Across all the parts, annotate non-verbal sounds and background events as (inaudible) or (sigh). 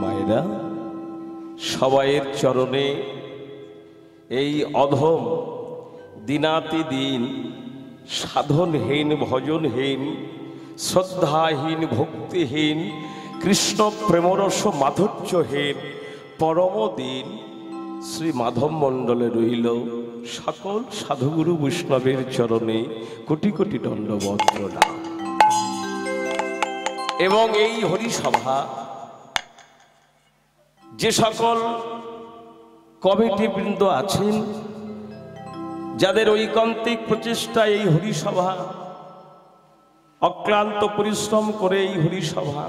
মায়েরা, সবাইয়ের চরণে এই অধম দিনাতি দিন সাধনহীন, ভজনহীন, শ্রদ্ধাহীন, ভক্তিহীন, কৃষ্ণ প্রেমরস মাধুর্যহীন পরম দিন শ্রী মাধব মণ্ডলে রইল সকল সাধুগুরু বৈষ্ণবের চরণে কোটি কোটি দণ্ডবত এবং এই হরিসভা যে সকল কমিটি বৃন্দ আছেন, যাদের ঐকান্তিক প্রচেষ্টা এই হরিসভা, অক্লান্ত পরিশ্রম করে এই হরিসভা,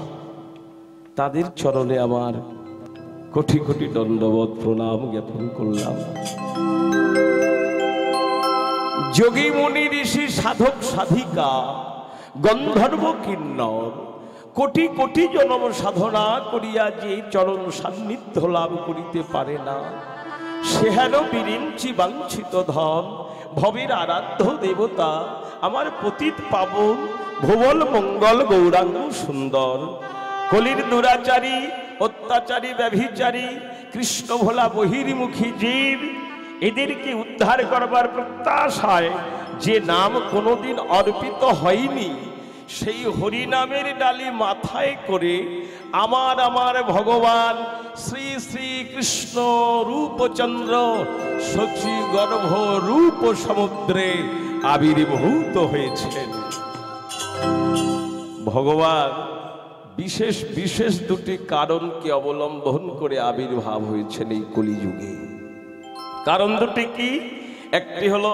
তাদের চরণে আমার কোটি কোটি দণ্ডবোধ প্রণাম জ্ঞাপন করলাম। যোগী মুনি ঋষি সাধক সাধিকা, গন্ধর্ব কিন্নর কোটি কোটি জনম সাধনা করিয়া যে চরণ সান্নিধ্য লাভ করিতে পারে না, সে হেন বিরিঞ্চি বাঞ্ছিত ধন, ভবের আরাধ্য দেবতা, আমার পতিত পাবন ভুবল মঙ্গল গৌরাঙ্গ সুন্দর। কলির দুরাচারী, অত্যাচারী, ব্যভিচারী, কৃষ্ণ ভোলা বহির্মুখী জীব, এদেরকে উদ্ধার করবার প্রত্যাশায় যে নাম কোনোদিন অর্পিত হয়নি সেই হরিনামের ডালি মাথায় করে আমার আমার ভগবান শ্রী শ্রী কৃষ্ণ রূপচন্দ্র সচি গর্ভ রূপ সমুদ্রে আবির্ভূত হয়েছেন। ভগবান বিশেষ বিশেষ দুটি কারণকে অবলম্বন করে আবির্ভাব হয়েছেন এই কলিযুগে। কারণ দুটি কি? একটি হলো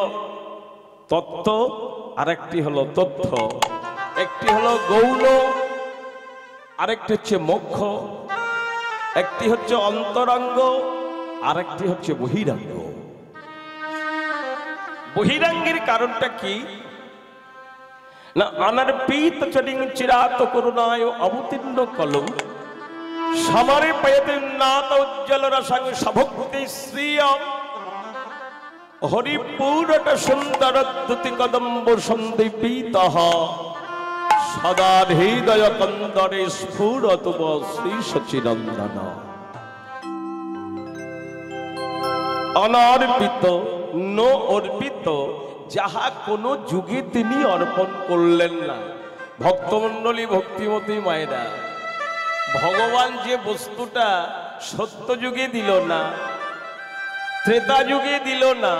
তত্ত্ব আর একটি হলো তথ্য। একটি হলো গৌণ, আরেকটি হচ্ছে মোক্ষ, একটি হচ্ছে অন্তরঙ্গ, আরেকটি হচ্ছে বহিরাঙ্গ। বহিরাঙ্গের কারণটা কি? না অনর্পিত চরিং চিরাত করুণায় অবতীর্ণ কলম, সমারে পয়তে নাত উজ্জ্বল রসং সভক্তি শ্রিয়ম। হরিপুরট সুন্দর দ্যুতি কদম্ব সন্দীপিত সদা হৃদয় কন্দরে স্ফুরত শ্রী সচিনন্দন। অনর্পিত, ন অর্পিত, যাহা কোনো যুগে তিনি অর্পণ করলেন না। ভক্তমণ্ডলী, ভক্তিমতী মায়েরা, ভগবান যে বস্তুটা সত্য যুগে দিল না, ত্রেতা যুগে দিল না,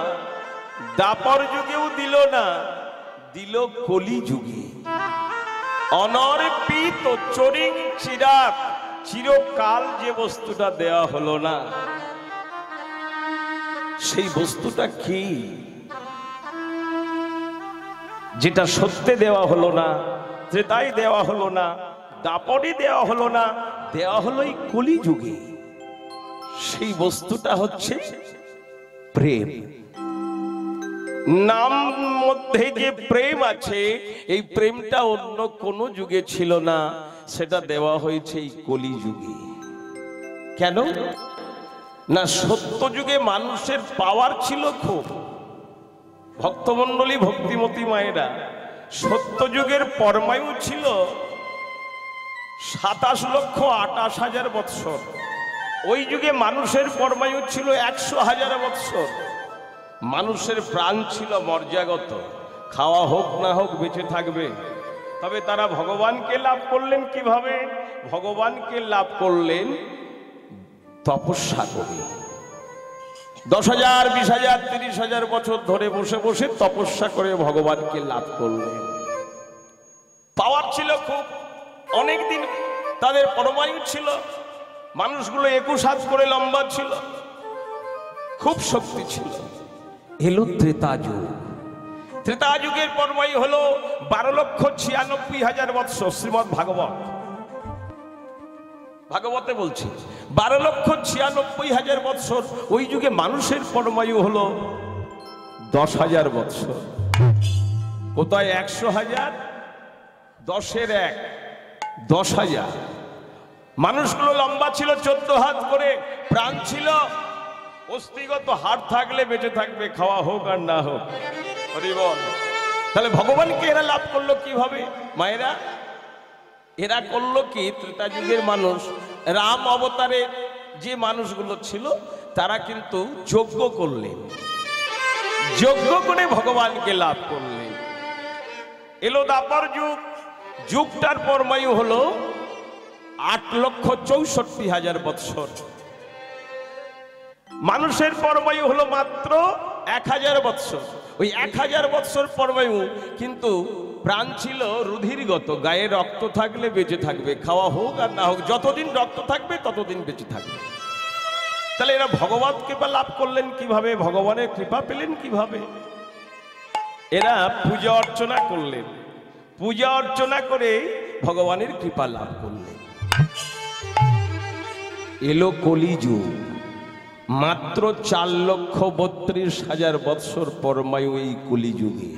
দাপর যুগেও দিল না, দিল কলি যুগে অনর্পিত চরিং চিরাগ, চিরকাল যে বস্তুটা দেওয়া হলো না। সেই বস্তুটা কি? যেটা সত্যে দেওয়া হলো না, ত্রেতাই দেওয়া হলো না দাপরে দেওয়া হলো না, দেওয়া হলো এই কলি যুগে সেই বস্তুটা হচ্ছে প্রেম। নাম মধ্যে যে প্রেম আছে, এই প্রেমটা অন্য কোনো যুগে ছিল না। সেটা দেওয়া হয়েছে এই কলি যুগে কেন? না, সত্য যুগে মানুষের পাওয়ার ছিল খুব। ভক্তমণ্ডলী, ভক্তিমতী মায়েরা, সত্য যুগের পরমায়ু ছিল সাতাশ লক্ষ আটাশ হাজার বৎসর। ওই যুগে মানুষের পরমায়ু ছিল একশো হাজার বৎসর। মানুষের প্রাণ ছিল মর্যাগত। খাওয়া হোক না হোক বেঁচে থাকবে। তবে তারা ভগবানকে লাভ করলেন কীভাবে? ভগবানকে লাভ করলেন তপস্যা করে। দশ হাজার, বিশ হাজার, তিরিশ হাজার বছর ধরে বসে বসে তপস্যা করে ভগবানকে লাভ করলেন। পাওয়ার ছিল খুব অনেক দিন তাদের পরমায়ু ছিল। মানুষগুলো একুশ হাত করে লম্বা ছিল। খুব শক্তি ছিল। এলো ত্রেতা যুগ ত্রেতা যুগের পরমায়ু হলো বারো লক্ষ ছিয়ানব্বই হাজার বৎসর শ্রীমৎ ভাগবত। ভাগবতে বলছি, বারো লক্ষ ছিয়ানব্বই হাজার বৎসর, ওই যুগে মানুষের পরমায়ু হলো দশ হাজার বৎসর। কোথায় একশো হাজার? দশের এক, দশ হাজার। মানুষগুলো লম্বা ছিল, চোদ্দ হাত করে, প্রাণ ছিল অস্থিগত হাট থাকলে বেঁচে থাকবে খাওয়া হোক আর না হোক। হরি বল তাহলে ভগবানকে এরা লাভ করল কীভাবে? মায়েরা এরা করল কি? ত্রেতা যুগের মানুষ রাম অবতারে যে মানুষগুলো ছিল তারা কিন্তু যজ্ঞ করলেন। যজ্ঞ করে ভগবানকে লাভ করলেন। এলো দাপর যুগ। যুগটার পরমায়ু হলো আট লক্ষ চৌষট্টি হাজার বৎসর। মানুষের পরমায়ু হলো মাত্র এক হাজার বৎসর। ওই এক হাজার বৎসর পরমায়ু কিন্তু প্রাণ ছিল রুধিরগত, গায়ে রক্ত থাকলে বেঁচে থাকবে, খাওয়া হোক আর না হোক, যতদিন রক্ত থাকবে ততদিন বেঁচে থাকবে। তাহলে এরা ভগবত কৃপা লাভ করলেন কীভাবে? ভগবানের কৃপা পেলেন কীভাবে? এরা পূজা অর্চনা করলেন। পূজা অর্চনা করে ভগবানের কৃপা লাভ করলেন। এলো কলিযুগ। মাত্র চার লক্ষ বত্রিশ হাজার বৎসর পরমায়ু এই কলিযুগে।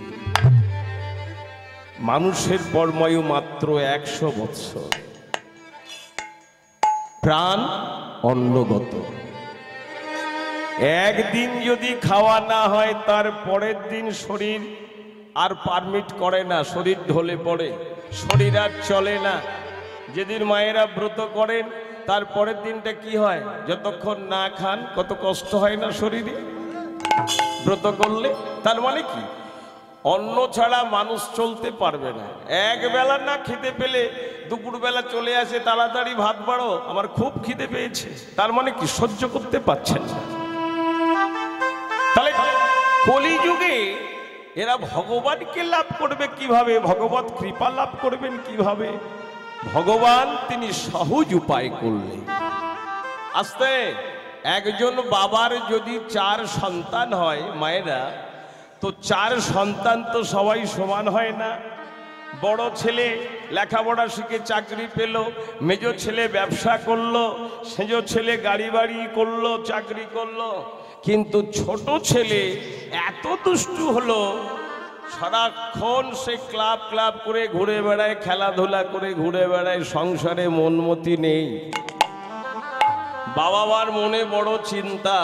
মানুষের পরমায়ু মাত্র একশো বৎসর। প্রাণ অন্নগত। একদিন যদি খাওয়া না হয়, তার পরের দিন শরীর আর পারমিট করে না, শরীর ঢলে পড়ে, শরীর আর চলে না। যেদিন মায়েরা ব্রত করেন তার পরের দিনটা কি হয়? যতক্ষণ না খান, কত কষ্ট হয় না শরীরে? ব্রত করলে? তার মানে কি? অন্ন ছাড়া মানুষ চলতে পারবে না। এক বেলা না খেতে পেলে দুপুরবেলা চলে আসে, তাড়াতাড়ি ভাত বাড়ো, আমার খুব খিদে পেয়েছে। তার মানে কি? সহ্য করতে পারছেন না। তাহলে কলিযুগে এরা ভগবানকে লাভ করবে কীভাবে? ভগবত কৃপা লাভ করবেন কীভাবে? ভগবান তিনি সহজ উপায় করলেন। আস্তে, একজন বাবার যদি চার সন্তান হয় মায়েরা, তো চার সন্তান তো সবাই সমান হয় না। বড় ছেলে লেখাপড়া শিখে চাকরি পেল, মেজ ছেলে ব্যবসা করল, সেজ ছেলে গাড়ি বাড়ি করল, চাকরি করল। কিন্তু ছোট ছেলে এত দুষ্টু হলো সারাক্ষণ সে ক্লাব ক্লাব করে ঘুরে বেড়ায়, খেলাধুলা করে ঘুরে বেড়ায়, সংসারে মনমতি নেই। বাবা মার মনে বড় চিন্তা।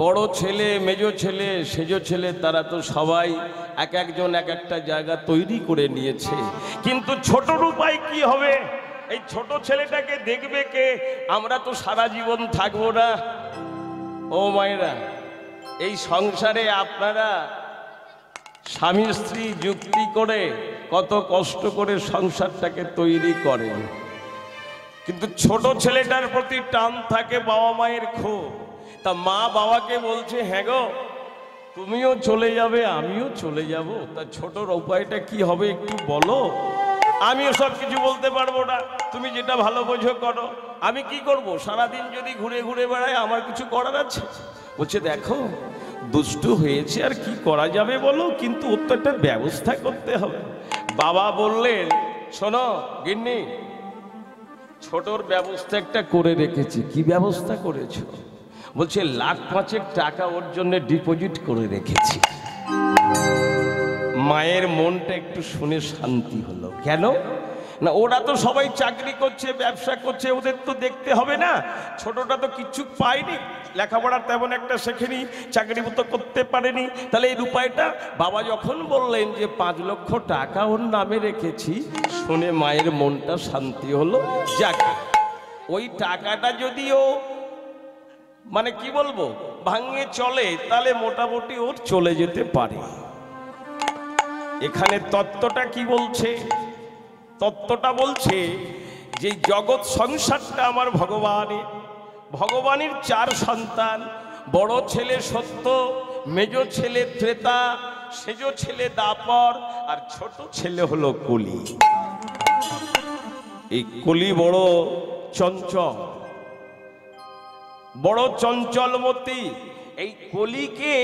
বড় ছেলে, মেজ ছেলে, সেজ ছেলে, তারা তো সবাই এক একজন এক একটা জায়গা তৈরি করে নিয়েছে। কিন্তু ছোটর উপায় কি হবে? এই ছোট ছেলেটাকে দেখবে কে? আমরা তো সারা জীবন থাকব না। ও মায়েরা, এই সংসারে আপনারা স্বামী স্ত্রী যুক্তি করে কত কষ্ট করে সংসারটাকে তৈরি করে। কিন্তু ছোট ছেলেটার প্রতি টান থাকে বাবা মায়ের ক্ষোভ। তা মা বাবাকে বলছে হ্যাঁ গো, তুমিও চলে যাবে, আমিও চলে যাব। তা ছোটর উপায়টা কি হবে একটু বলো। আমিও সব কিছু বলতে পারব না। তুমি যেটা ভালো বোঝো করো। আমি কি করব? সারাদিন যদি ঘুরে ঘুরে বেড়াই, আমার কিছু করার আছে? বলছে, দেখো দুষ্টু হয়েছে, আর কি করা যাবে বলো? কিন্তু ওর তো একটা ব্যবস্থা করতে হবে। বাবা বললেন, শোনো গিন্নি, ছোটর ব্যবস্থা একটা করে রেখেছি। কি ব্যবস্থা করেছ? বলছে, লাখ পাঁচেক টাকা ওর জন্য ডিপোজিট করে রেখেছি। মায়ের মনটা একটু শুনে শান্তি হলো। কেন? না, ওরা তো সবাই চাকরি করছে, ব্যবসা করছে, ওদের তো দেখতে হবে না। ছোটটা তো কিচ্ছু পায়নি। লেখাপড়া তেমন একটা শেখেনি, চাকরি মতো করতে পারেনি। তাহলে এই উপায়টা বাবা যখন বললেন যে, পাঁচ লক্ষ টাকা ওর নামে রেখেছি, শুনে মায়ের মনটা শান্তি হলো। যাক, ওই টাকাটা যদিও মানে কি বলব, ভাঙে চলে, তাহলে মোটামুটি ওর চলে যেতে পারে। এখানে তত্ত্বটা কি বলছে? তত্ত্বটা বলছে যে জগৎ সংসারটা আমার ভগবানের। ভগবানের চার সন্তান, বড় ছেলে সত্য, মেজ ছেলে ত্রেতা, সেজ ছেলে দাপর, আর ছোট ছেলে হলো কলি। এই কলি বড় চঞ্চল। বড় চঞ্চলমতি, এই কলিকে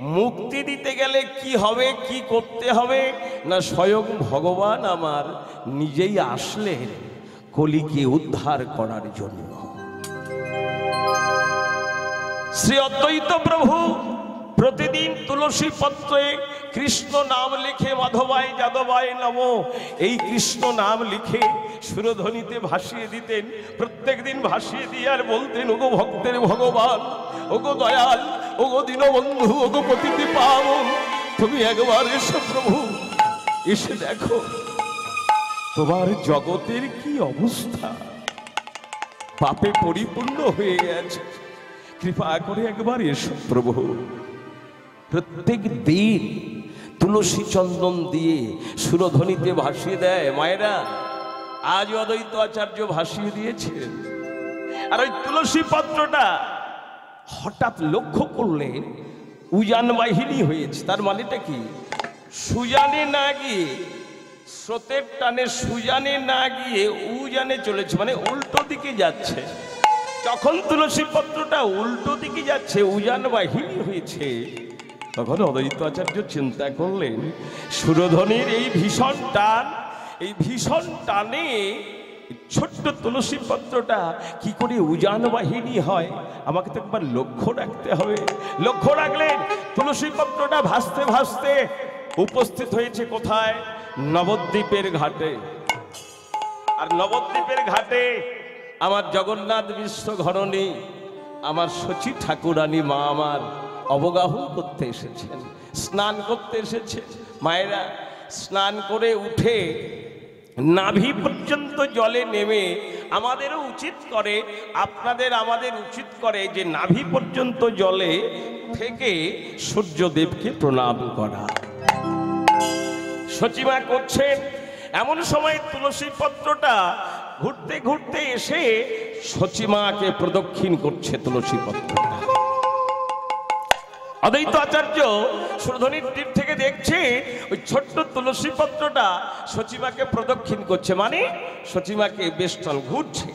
মুক্তি দিতে গেলে কি হবে, কি করতে হবে? না স্বয়ং ভগবান আমার নিজেই আসলে কলিকে উদ্ধার করার জন্য। শ্রী অদ্বৈত প্রভু প্রতিদিন তুলসী পত্রে কৃষ্ণ নাম লিখে, মাধবায়, যাদবায় নম। এই কৃষ্ণ নাম লিখে সুরধ্বনিতে ভাসিয়ে দিতেন, প্রত্যেক দিন ভাসিয়ে দিয়ে আর বলতেন, ওগো ভক্তের ভগবান, ওগো দয়াল, ওগো দীনবন্ধু, ওগো প্রতিটি পাবন, তুমি একবার এসো প্রভু, এসে দেখো তোমার জগতের কি অবস্থা। পাপে পরিপূর্ণ হয়ে গেছে। কৃপা করে একবার এসো প্রভু। প্রত্যেক দিন তুলসী চন্দন দিয়ে সুরধ্বনিতে ভাসিয়ে দেয়। মায়েরা, আজ অদ্বৈত আচার্য ভাসিয়ে দিয়েছেন। আর ওই তুলসী পত্রটা হঠাৎ লক্ষ্য করলেন, উজান বাহিনী হয়েছে। তার মানেটা কি? সুজানে না গিয়ে, স্রোতের টানে সুজানে না গিয়ে উজানে চলেছে মানে উল্টো দিকে যাচ্ছে। যখন তুলসী পত্রটা উল্টো দিকে যাচ্ছে, উজান বাহিনী হয়েছে। তখন অদ্বৈত আচার্য চিন্তা করলেন সুরধনির এই ভীষণ টান, এই ভীষণ টানে ছোট্ট তুলসী পত্রটা কি করে উজান বাহিনী হয়? আমাকে তো একবার লক্ষ্য রাখতে হবে। লক্ষ্য রাখলেন, তুলসী পত্রটা ভাসতে ভাসতে উপস্থিত হয়েছে কোথায়? নবদ্বীপের ঘাটে। আর নবদ্বীপের ঘাটে আমার জগন্নাথ বিশ্ব ঘরণী, আমার সচী ঠাকুরানী মা আমার। অবগাহন করতে এসেছেন স্নান করতে এসেছে। মায়েরা স্নান করে উঠে নাভি পর্যন্ত জলে নেমে আমাদেরও উচিত করে, আপনাদের আমাদের উচিত করে যে নাভি পর্যন্ত জলে থেকে সূর্যদেবকে প্রণাম করা। সচিমা করছেন, এমন সময় তুলসী পত্রটা ঘুরতে ঘুরতে এসে সচিমাকে প্রদক্ষিণ করছে তুলসী পত্রটা। অদ্বৈত আচার্য সুরধনির তীর থেকে দেখছে ওই ছোট্ট তুলসী পত্রটা সচিমাকে প্রদক্ষিণ করছে। মানে সচিমাকে বেষ্টন ঘুরছে।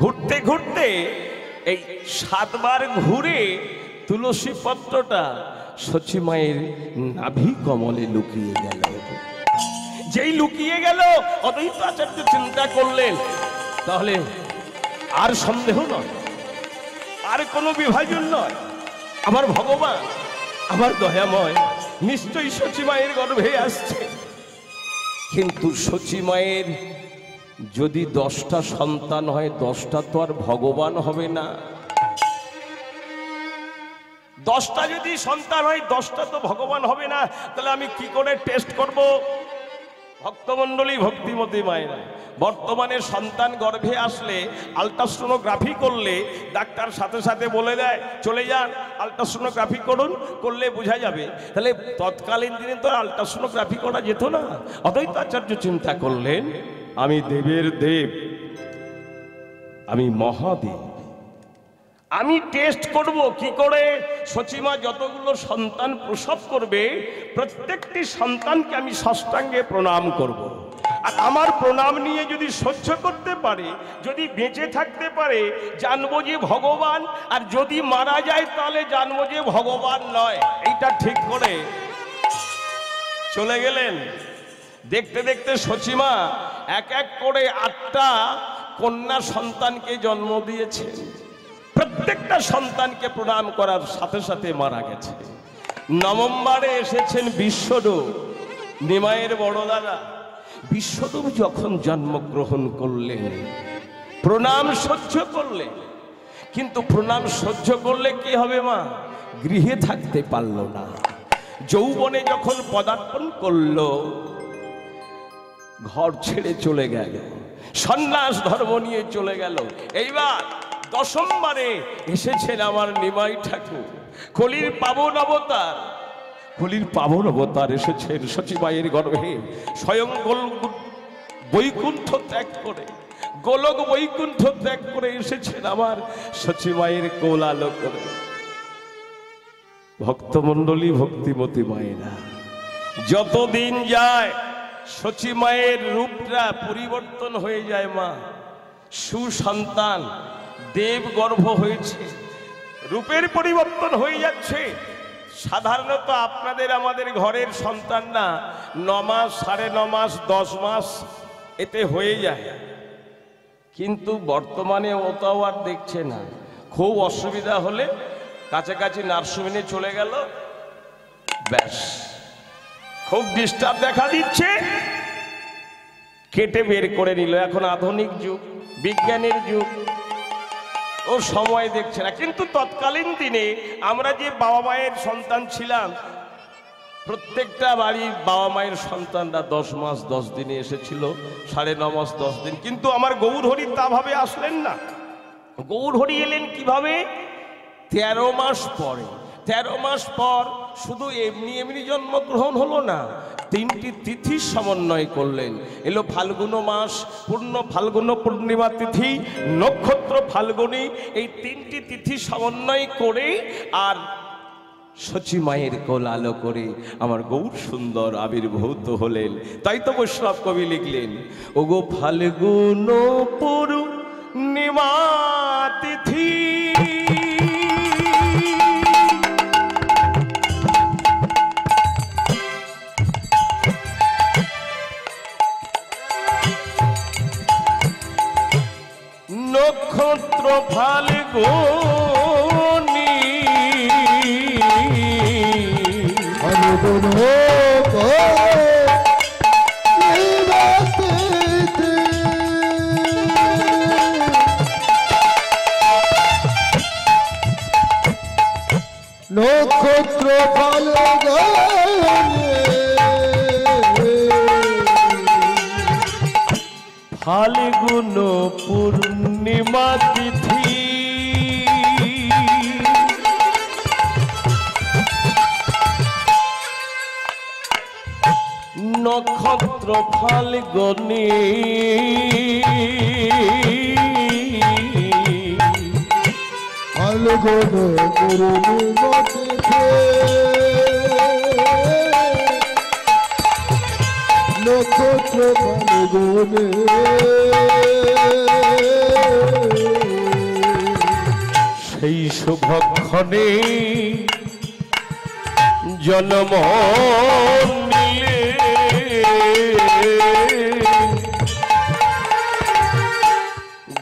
ঘুরতে ঘুরতে এই সাতবার ঘুরে তুলসী পত্রটা সচিমায়ের নাভি কমলে লুকিয়ে গেল। যেই লুকিয়ে গেল অদ্বৈত আচার্য চিন্তা করলেন। তাহলে আর সন্দেহ নয়, আর কোনো বিভাজন নয়। আমার ভগবান আমার দয়াময়। নিশ্চয়ই সচিমায়ের গর্ভে আসছে। কিন্তু সচিমায়ের যদি দশটা সন্তান হয়, দশটা তো আর ভগবান হবে না। দশটা যদি সন্তান হয়, দশটা তো ভগবান হবে না। তাহলে আমি কি করে টেস্ট করব? ভক্তমণ্ডলী ভক্তিমতী মায়েরা বর্তমানে সন্তান গর্ভে আসলে আলট্রাসোনোগ্রাফি করলে ডাক্তার সাথে সাথে বলে দেয়, চলে যান আলট্রাসোনোগ্রাফি করুন, করলে বোঝা যাবে। তাহলে তৎকালীন দিনে তো আলট্রাসোনোগ্রাফি করা যেত না। অদ্বৈত আচার্য চিন্তা করলেন, আমি দেবের দেব, আমি মহাদেব। আমি টেস্ট করব, কি করে? সচিমা যতগুলো সন্তান প্রসব করবে, প্রত্যেকটি সন্তানকে আমি ষষ্ঠাঙ্গে প্রণাম করব। আর আমার প্রণাম নিয়ে যদি সহ্য করতে পারে, যদি বেঁচে থাকতে পারে, জানব যে ভগবান, আর যদি মারা যায় তাহলে জানব যে ভগবান নয়। এইটা ঠিক করে চলে গেলেন। দেখতে দেখতে সচিমা এক এক করে আটটা কন্যা সন্তানকে জন্ম দিয়েছেন প্রত্যেকটা সন্তানকে প্রণাম করার সাথে সাথে মারা গেছে। নভেম্বরে এসেছেন বিশ্বরূপ নিমায়ের বড় দাদা। বিশ্বরূপ যখন জন্মগ্রহণ করলেন, প্রণাম সহ্য করলেন, কিন্তু প্রণাম সহ্য করলে কি হবে মা? গৃহে থাকতে পারল না। যৌবনে যখন পদার্পণ করল, ঘর ছেড়ে চলে গেল, সন্ন্যাস ধর্ম নিয়ে চলে গেল। এইবার দশমবারে এসেছেন আমার নিমাই ঠাকুর, কলির পাবন অবতার। কলির পাবন অবতার এসেছেন সচিবাইয়ের গর্ভে। স্বয়ং বৈকুণ্ঠ ত্যাগ করে, গোলক বৈকুণ্ঠ ত্যাগ করে এসেছেন আমার সচিবাইয়ের কোলালো করে। ভক্তমণ্ডলী, ভক্তিমতী মায়েরা, যতদিন যায় সচী মায়ের রূপটা পরিবর্তন হয়ে যায় মা। সুসন্তান দেব গর্ভ হয়েছে, রূপের পরিবর্তন হয়ে যাচ্ছে। সাধারণত আপনাদের আমাদের ঘরের সন্তান না মাস, সাড়ে ন মাস, দশ মাস, এতে হয়ে যায়। কিন্তু বর্তমানে ওটাও আর দেখছে না। খুব অসুবিধা হলে কাছাকাছি নার্সিংহোমে চলে গেল। ব্যাস। খুব ডিস্টার্ব দেখা দিচ্ছে। কেটে বের করে নিল। এখন আধুনিক যুগ, বিজ্ঞানের যুগ। ও সময় দেখছে না। কিন্তু তৎকালীন দিনে আমরা যে বাবা মায়ের সন্তান ছিলাম, প্রত্যেকটা বাড়ির বাবা মায়ের সন্তানরা দশ মাস দশ দিনে এসেছিল, সাড়ে ন মাস দশ দিন। কিন্তু আমার গৌরহরি তা ভাবে আসলেন না। গৌর হরি এলেন কীভাবে? তেরো মাস পরে। তেরো মাস পর শুধু এমনি এমনি জন্মগ্রহণ হলো না, তিনটি তিথি সমন্বয় করলেন। এলো ফাল্গুন মাস, পূর্ণ ফাল্গুন পূর্ণিমা তিথি, নক্ষত্র ফাল্গুনি, এই তিনটি তিথি সমন্বয় করে আর সচি মায়ের কোল আলো করে আমার গৌর সুন্দর আবির্ভূত হলেন। তাই তো বৈষ্ণব কবি লিখলেন, ওগো ফাল্গুন পূর্ণিমা তিথি নক্ষত্র ফাল্গুনি। ফাল্গুন নক্ষত্র ফাল্গুনি। ফাল্গুন নক্ষত্র ফাল্গুনে। সেই শুভক্ষণে জন্ম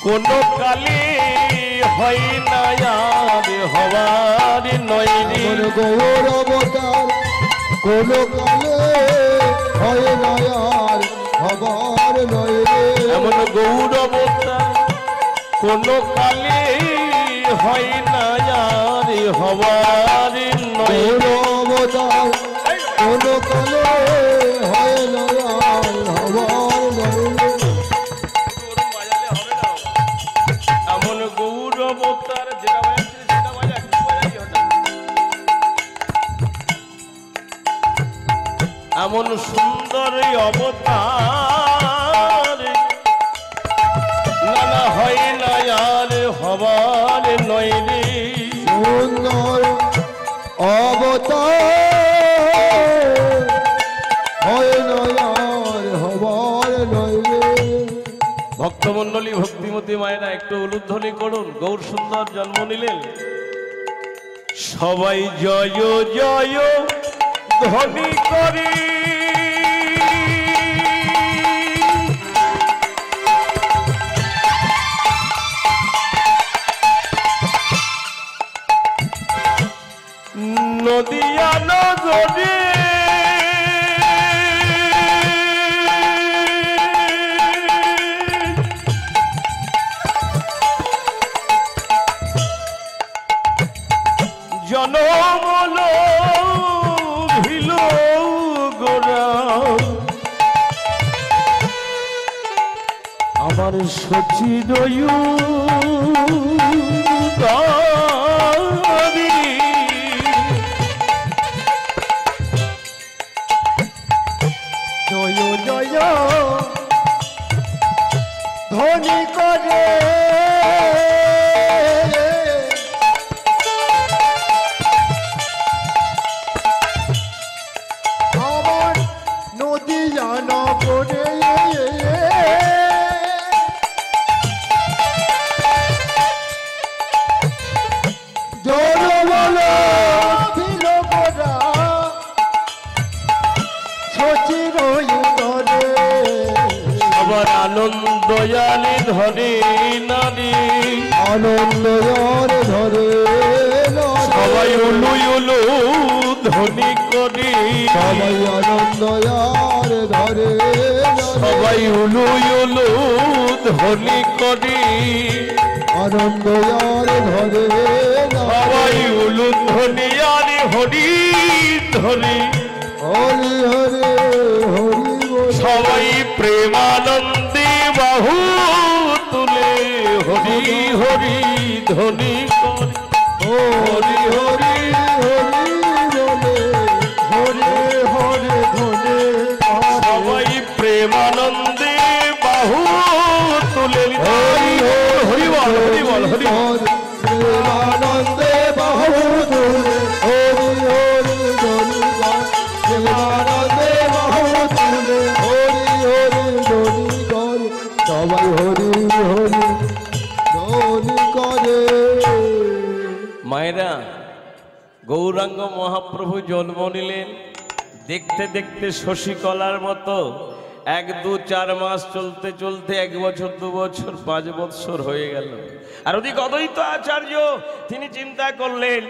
কোন কালে হয় না আর হওয়ার নয় গৌর অবতার কোন কালে হয় নয়ার হবার নয় এমন গৌর অবতার কোন কালে হয় না আর হওয়ার নয় অবতার কোন কালে এমন সুন্দর অবতার। নানা হয় না আর হবার নয়নি। সুন্দর অবতার। হয় নয়ার হবার নয় ভক্তমণ্ডলী ভক্তিমতী মায়েরা একটু উলুধ্বনি করুন। গৌর সুন্দর জন্ম নিলেন। সবাই জয় জয়। ধ্বনি করে। জন্ম দেখতে দেখতে শশীকলার মতো এক দু চার মাস চলতে চলতে এক বছর, দু বছর, পাঁচ বছর হয়ে গেল। আর ওদিক অদ্বৈত আচার্য, তিনি চিন্তা করলেন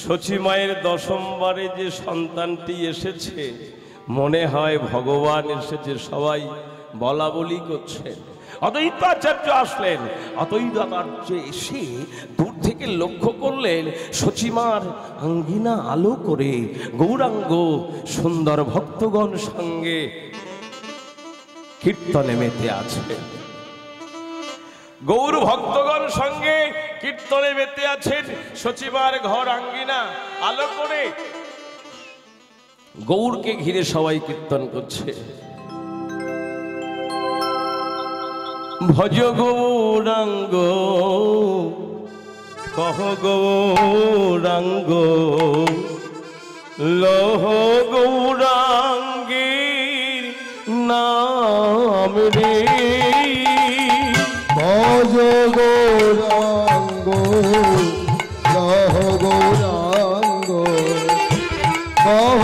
শচী মায়ের দশমবারে যে সন্তানটি এসেছে, মনে হয় ভগবান এসেছে, সবাই বলা বলি করছেন অদ্বৈত আচার্য আসলেন, অদ্বৈত আচার্য এসে দূর থেকে লক্ষ্য করলেন সচিমার আঙ্গিনা আলো করে গৌরাঙ্গ সুন্দর ভক্তগণ সঙ্গে কীর্তনে মেতে আছে। গৌর ভক্তগণ সঙ্গে কীর্তনে মেতে আছেন সচিবার ঘর আঙ্গিনা আলো করে। গৌরকে ঘিরে সবাই কীর্তন করছে। ভজ গৌরাঙ্গ কহ গৌরাঙ্গ লহ গৌরাঙ্গীর নাম রে। ভজ গৌরাঙ্গ লহ গৌরাঙ্গ কহ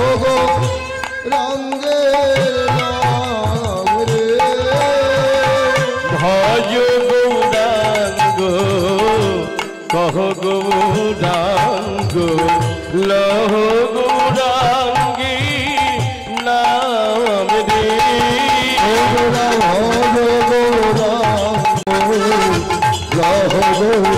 লহ (laughs) গৌরাঙ্গ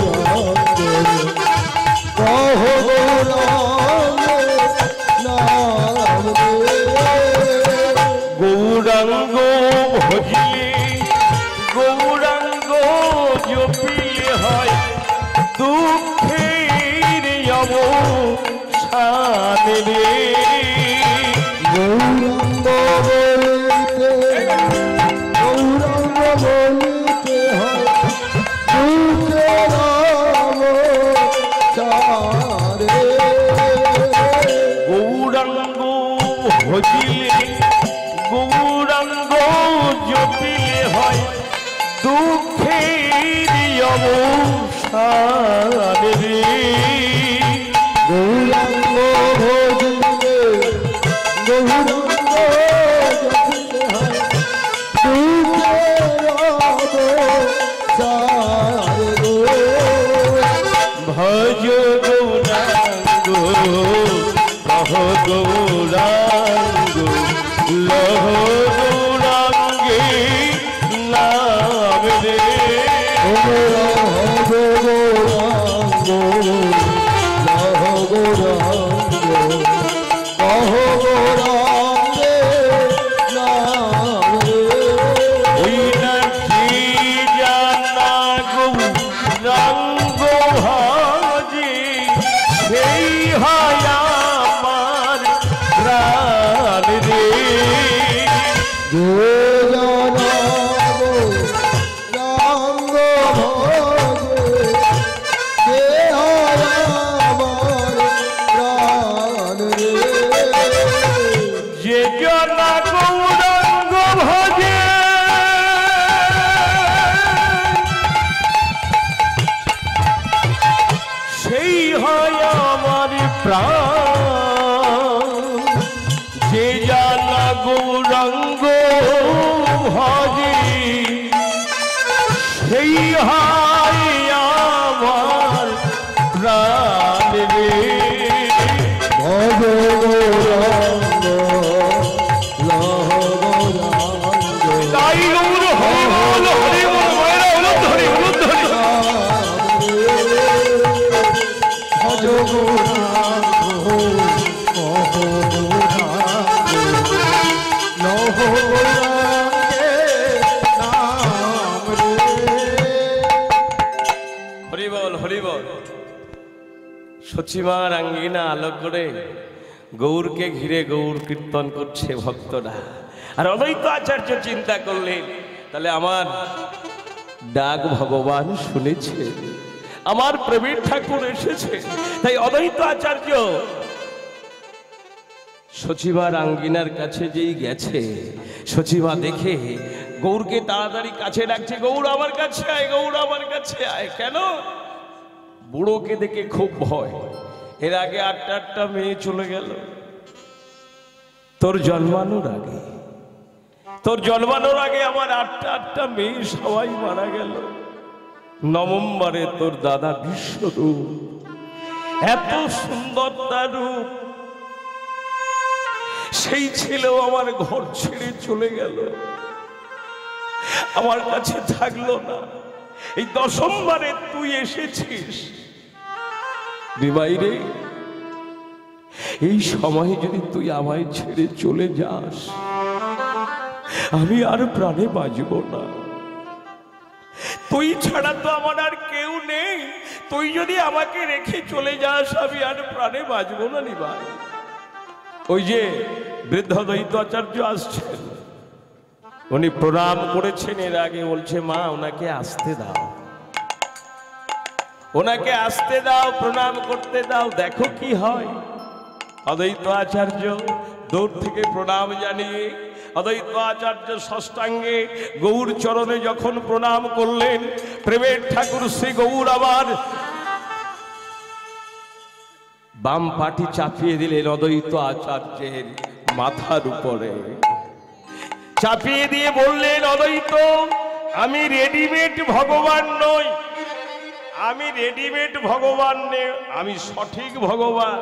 সচিমার আঙ্গিনা আলো করে গৌরকে ঘিরে গৌর কীর্তন করছে ভক্তরা। আর অদ্বৈত আচার্য চিন্তা করলেন, তাহলে আমার ডাক ভগবান শুনেছে, আমার প্রবীর ঠাকুর এসেছে। তাই অদ্বৈত আচার্য সচিবার আঙ্গিনার কাছে যেই গেছে, সচিবা দেখে গৌরকে তাড়াতাড়ি কাছে ডাকছে, গৌর আমার কাছে আয়, গৌর আমার কাছে আয়। কেন? বুড়োকে দেখে খুব ভয়। এর আগে আটটা আটটা মেয়ে চলে গেল। তোর জন্মানোর আগে। তোর জন্মানোর আগে আমার আটটা আটটা মেয়ে সবাই মারা গেল। নভেম্বরে তোর দাদা বিশ্বরূপ। এত সুন্দর তার রূপ সেই ছেলেও আমার ঘর ছেড়ে চলে গেল। আমার কাছে থাকল না। এই দশমবারে তুই এসেছিস। বিবাইরে এই সময়ে যদি তুই আমায় ছেড়ে চলে যাস, আমি আর প্রাণে বাঁচব না। তুই ছাড়া তো আমার আর কেউ নেই। তুই যদি আমাকে রেখে চলে যাস, আমি আর প্রাণে বাঁচব না নিবাই ওই যে বৃদ্ধ দ্বৈতাচার্য আসছেন। উনি প্রণাম করেছেন, এর আগে বলছে, মা, ওনাকে আসতে দাও। ওনাকে আসতে দাও, প্রণাম করতে দাও, দেখো কি হয়। অদ্বৈত আচার্য দূর থেকে প্রণাম জানিয়ে, অদ্বৈত আচার্য ষষ্ঠাঙ্গে গৌর চরণে যখন প্রণাম করলেন, প্রেমের ঠাকুর শ্রী গৌর আবার বাম পাটি চাপিয়ে দিলেন অদ্বৈত আচার্যের মাথার উপরে। চাপিয়ে দিয়ে বললেন, অদ্বৈত, আমি রেডিমেড ভগবান নই আমি রেডিমেড ভগবান নে, আমি সঠিক ভগবান।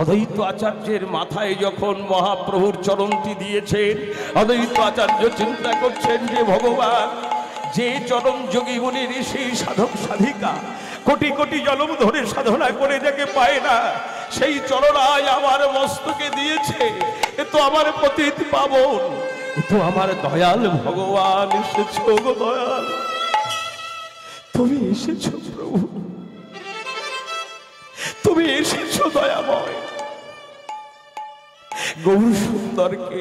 অদ্বৈত আচার্যের মাথায় যখন মহাপ্রভুর চরণটি দিয়েছেন, অদ্বৈত আচার্য চিন্তা করছেন যে, ভগবান, যে চরম যোগী মুনি ঋষি, সাধক, সাধিকা, কোটি কোটি জলম ধরে সাধনা করে যাকে পায় না, সেই চরণায় আমার মস্তকে দিয়েছে। এ তো আমার পতিত পাবন, এ তো আমার দয়াল ভগবান, এসেছ দয়াল। তুমি এসেছ। প্রভু তুমি এসেছ দয়াময়, গৌর সুন্দরকে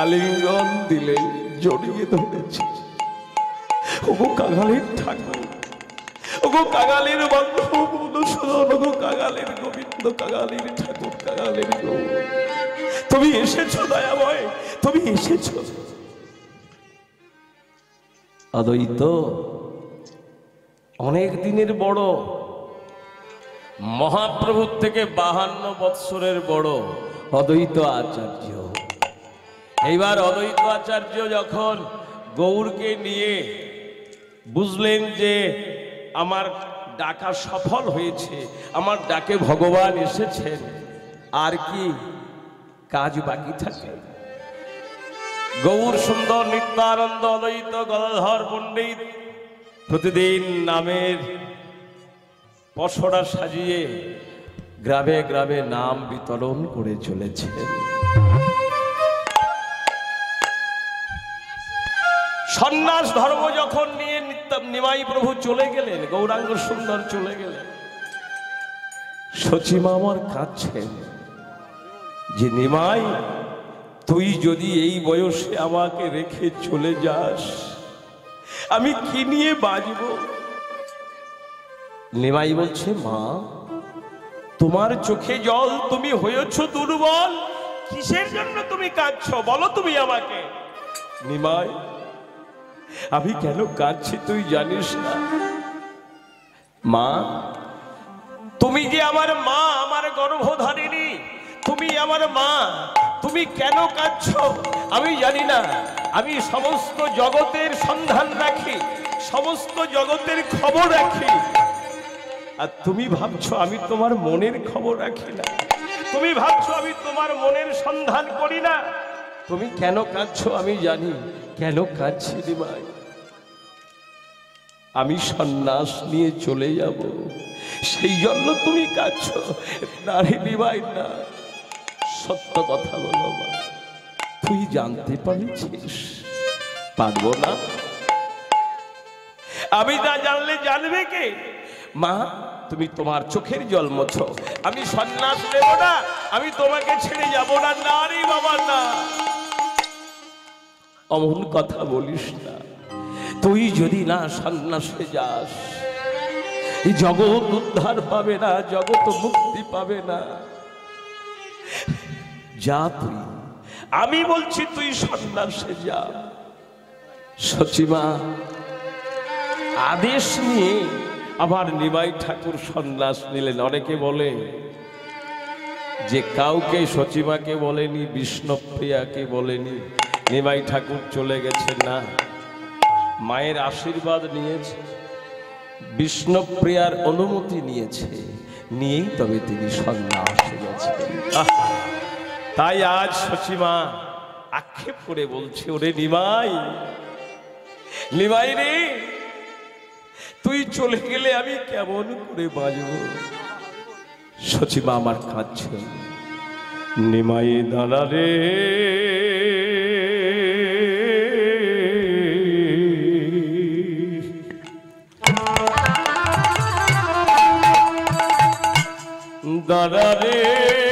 আলিঙ্গন দিলে জড়িয়ে ধরেছে। ওগো কাঙালের ঠাকুর, ওগো কাঙালের ওগো কাঙালের গোবিন্দ, কাঙালের ঠাকুর, কাঙালের তুমি এসেছ দয়াময়, তুমি অনেক দিনের বড়। মহাপ্রভুর থেকে বাহান্ন বৎসরের বড় অদ্বৈত আচার্য। এইবার অদ্বৈত আচার্য যখন গৌরকে নিয়ে বুঝলেন যে আমার ডাকা সফল হয়েছে, আমার ডাকে ভগবান এসেছেন, আর কি কাজ বাকি থাকে? গৌর সুন্দর নিত্যানন্দ অদ্বৈত গদাধর পণ্ডিত প্রতিদিন নামের পশরা সাজিয়ে গ্রামে গ্রামে নাম বিতরণ করে চলেছে। সন্ন্যাস ধর্ম যখন নিয়ে নিমাই প্রভু চলে গেলেন, গৌরাঙ্গ সুন্দর চলে গেলেন। সচিমা আমার কাঁদছেন যে, নিমাই, তুই যদি এই বয়সে আমাকে রেখে চলে যাস আমি কি নিয়ে বাঁচব নিমাই বলছে মা তোমার চোখে জল তুমি হয়েছ দুর্বল। কিসের জন্য তুমি কাঁদছ? বলো তুমি আমাকে। নিমাই আমি কেন কাঁদছি তুই জানিস না? মা তুমি যে আমার মা আমার গর্ভধারিণী তুমি আমার মা তুমি কেন কাঁদছ? আমি জানি না। আমি সমস্ত জগতের সন্ধান সমস্ত জগতের খবর রাখি। আর তুমি ভাবছ, আমি তোমার মনের খবর রাখি না। তুমি ভাবছ, আমি তোমার মনের সন্ধান করি না। তুমি কেন কাঁদছো আমি জানি। কেন কাঁদছি দিমাই আমি সন্ন্যাস নিয়ে চলে যাব। সেই জন্য তুমি কাঁদছ। না রে দিবাই না। সত্য কথা বলো তুই জানতে পারছিস? পারব না। আমি না জানলে জানবে কে? মা, তুমি তোমার চোখের জল মোছো। আমি সন্ন্যাস নেব না, আমি তোমাকে ছেড়ে যাব না না বাবা, না। অমন কথা বলিস না। তুই যদি না সন্ন্যাসে যাস জগৎ উদ্ধার পাবে না, জগৎ মুক্তি পাবে না। যা তুই, আমি বলছি তুই সন্ন্যাসে যা। সচিমা আদেশ নিয়ে আবার নিমাই ঠাকুর সন্ন্যাস নিলেন। অনেকে বলে যে কাউকে সচিমাকে বলেনি, বিষ্ণুপ্রিয়াকে বলেনি, নিমাই ঠাকুর চলে গেছে না। মায়ের আশীর্বাদ নিয়েছে, বিষ্ণুপ্রিয়ার অনুমতি নিয়েছে, নিয়েই তবে তিনি সন্ন্যাসে গেছেন! তাই আজ সচিমা আক্ষেপ করে বলছে, ওরে নিমাই নিমাই রে তুই চলে গেলে আমি কেমন করে বাজব সচিমা আমার কাঁদছে নিমাই দাঁড়া রে দাঁড়া রে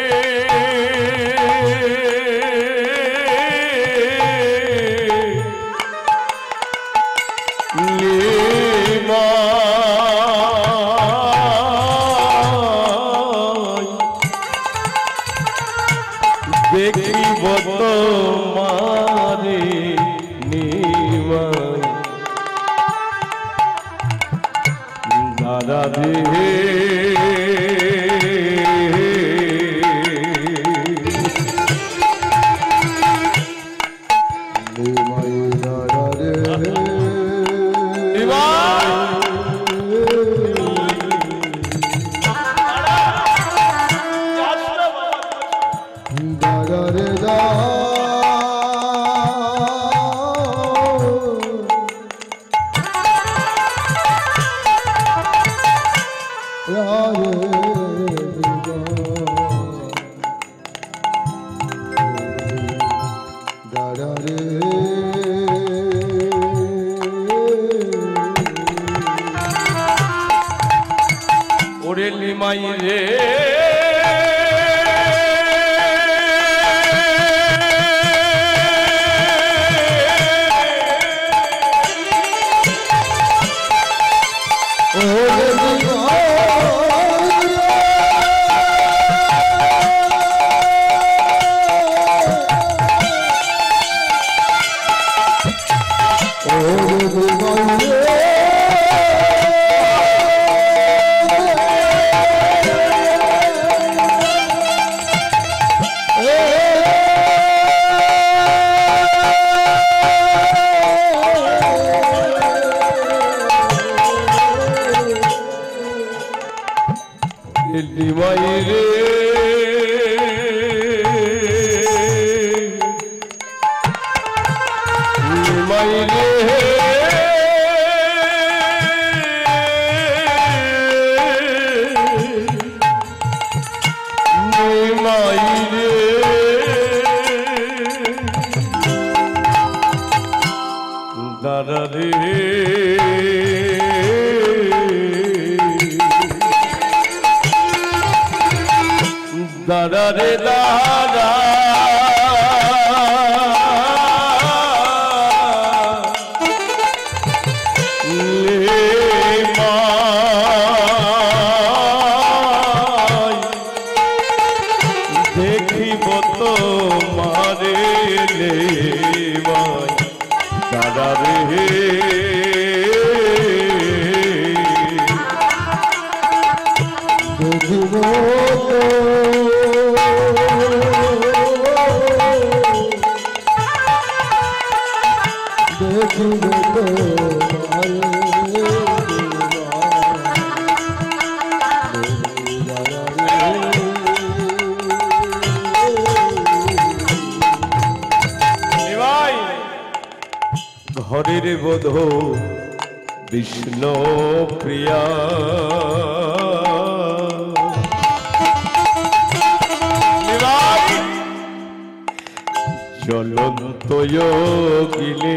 तो योगिनी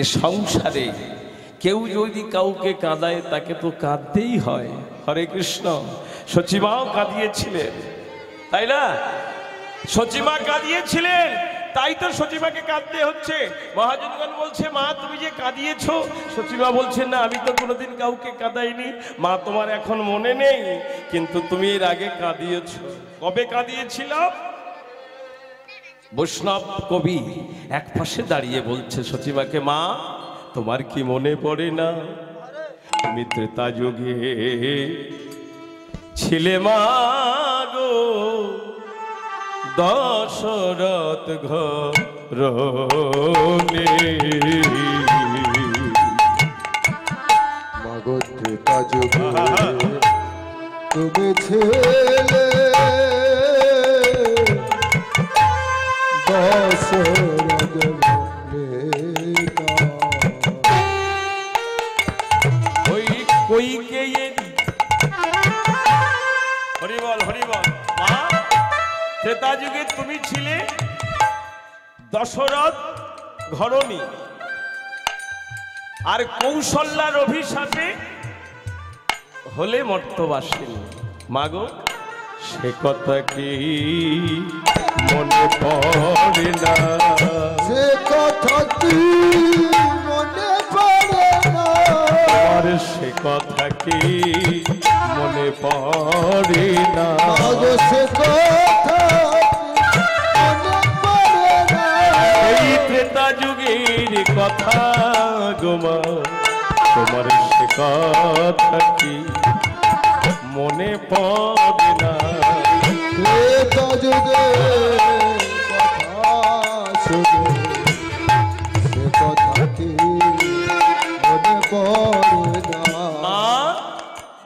এ সংসারে কেউ যদি কাউকে কাঁদায়, তাকে তো কাঁদতেই হয়। হরে কৃষ্ণ সচিমাও কাঁদিয়েছিলেন, তাই না? সচিমা কাঁদিয়েছিলেন, তাই তো সচিমাকে কাঁদতে হচ্ছে। মহাজনগণ বলছে, মা, তুমি যে কাঁদিয়েছো? সচিমা বলছে, না, আমি তো কোনোদিন কাউকে কাঁদাইনি। মা, তোমার এখন মনে নেই, কিন্তু তুমি এর আগে কাঁদিয়েছ। কবে কাঁদিয়েছিল বৈষ্ণব কবি এক পাশে দাঁড়িয়ে বলছে সচিমাকে মা, তোমার কি মনে পড়ে না? তুমি ত্রেতা যুগে ছিলে মা গো। দশরথ ঘর মাগো ত্রেতা যুগে তুমি ছেলে যুগে তুমি ছিলে দশরথ ঘরণী আর কৌশল্যার অভিশাপে হলে মর্তবাসিনী মাগো সে কথা কি মনে পড়ে না? সে কথা কি মনে পড়ে না? আর সে কথা কি মনে পড়ে না? সে কথা মনে পড়ে না। এই ত্রেতা যুগের কথা গোমা তোমার সে কথা কি মনে পড়ে না। যুগে কথা সে কথা কি মনে পড়ে না?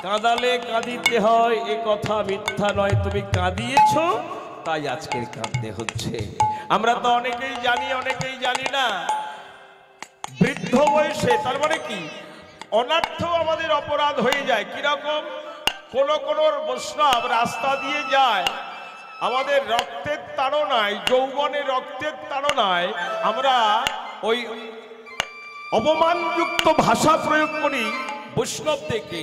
কাঁদালে কাঁদিতে হয় এ কথা মিথ্যা নয় তুমি কাঁদিয়েছ তাই আজকের কাঁদতে হচ্ছে। আমরা তো অনেকেই জানি অনেকেই জানি না বৃদ্ধ বয়সে তার মানে কি? অনার্থ আমাদের অপরাধ হয়ে যায় কীরকম? কোন কোন বৈষ্ণব রাস্তা দিয়ে যায়, আমাদের রক্তের তাড়নায় যৌবনের রক্তের তাড়নায় আমরা ওই অপমানযুক্ত ভাষা প্রয়োগ করি বৈষ্ণব থেকে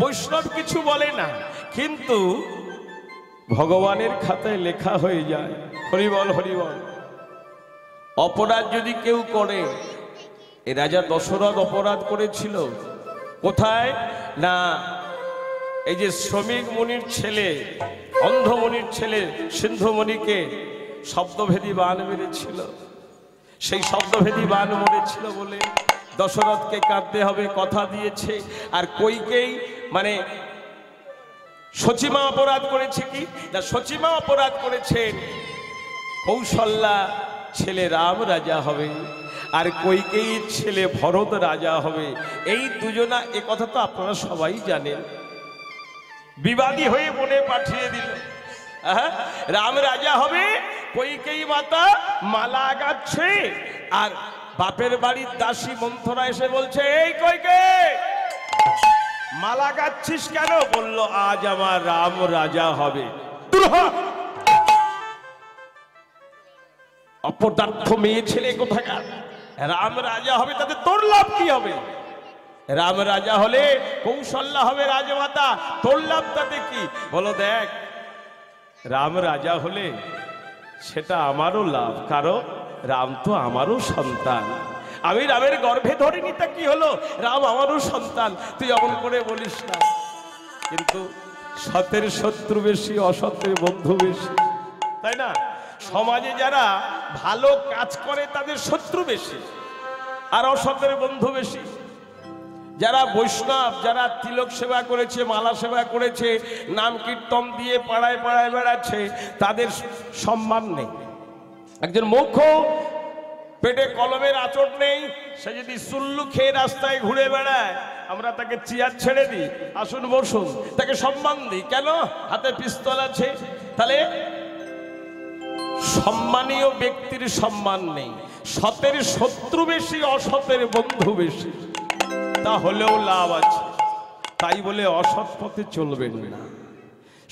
বৈষ্ণব কিছু বলে না, কিন্তু ভগবানের খাতায় লেখা হয়ে যায় হরিবল হরিবল অপরাধ যদি কেউ করে, এ রাজা দশরথ অপরাধ করেছিল। কোথায়? না এই যে শ্রমিক মুনির ছেলে অন্ধমণির ছেলে সিন্ধুমণিকে শব্দভেদী বান মেরেছিল। সেই শব্দভেদী বান মরেছিল বলে দশরথকে কাঁদতে হবে, কথা দিয়েছে। আর কইকেই মানে সচিমা অপরাধ করেছে কি? না, সচিমা অপরাধ করেছেন কৌশল্যা ছেলে রাম রাজা হবে, আর কৈকেই ছেলে ভরত রাজা হবে। এই দুজনা, এ কথা তো আপনারা সবাই জানেন। বিবাদী হয়ে বনে পাঠিয়ে দিল। রাম রাজা হবে কৈকেয়ী মাতা, মালা গাচ্ছে। আর বাপের বাড়ির দাসী মন্থরা এসে বলছে, এই কৈকে মালা গাচ্ছিস কেন? বলল, আজ আমার রাম রাজা হবে। দূর অপদার্থ মেয়ে ছেলে কোথাকার? রাম রাজা হবে, তাতে তোর লাভ কি হবে? রাম রাজা হলে কৌশল্যা হবে রাজমাতা তোর লাভ তাতে কি? বলো দেখ, রাম রাজা হলে সেটা আমারও লাভ, কারণ রাম তো আমারও সন্তান। আমি রামের গর্ভে ধরিনি, তা কি হলো? রাম আমারও সন্তান, তুই অমন করে বলিস না। কিন্তু সতের শত্রু বেশি, অসতের বন্ধু বেশি, তাই না? সমাজে যারা ভালো কাজ করে, তাদের শত্রু বেশি, আর অসতের বন্ধু বেশি। যারা বৈষ্ণব, যারা তিলক সেবা করেছে, মালা সেবা করেছে, নাম কীর্তন দিয়ে পাড়ায় পাড়ায় বেড়াচ্ছে, তাদের সম্মান নেই। একজন মুখ্য পেটে কলমের আচর নেই, সে যদি সুল্লু খেয়ে রাস্তায় ঘুরে বেড়ায়, আমরা তাকে চেয়ার ছেড়ে দিই, আসুন বসুন, তাকে সম্মান দিই। কেন? হাতে পিস্তল আছে। তাহলে সম্মানীয় ব্যক্তির সম্মান নেই। সতের শত্রু বেশি, অসতের বন্ধু বেশি। তা হলেও লাভ আছে। তাই বলে অসৎ পথে চলবেন না।